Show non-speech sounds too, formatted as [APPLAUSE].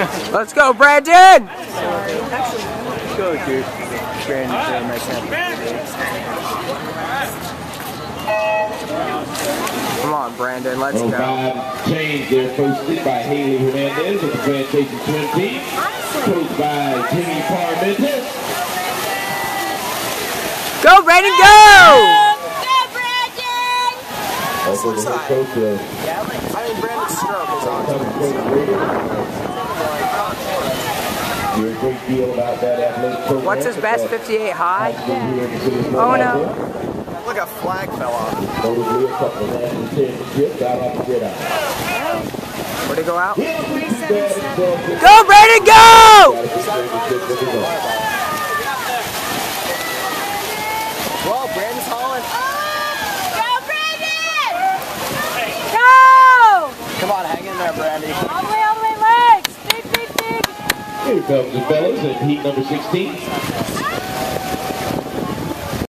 [LAUGHS] Let's go, Brandon! Go, dude. Brandon's doing my Come on, Brandon, let's Number go. change there posted by Haley Hernandez of the Plantation Swim Team. Coached by Jimmy Parmenter. Go, Brandon, go! Also the head coach of I mean, Brandon's stroke is on. Southern Coast Hear a great deal about that athletic program. What's his best 58 high? High school here in the city of Oh, no. Philadelphia. Look, a flag fell off. Notably a couple of national championships out on the gridiron. Where'd he go out? He'll be bad himself this Go, Brandon, go! got a championship of his own. Well, Brandon's. Come on, hang in there, Brandy. Here comes the fellas at heat number 16.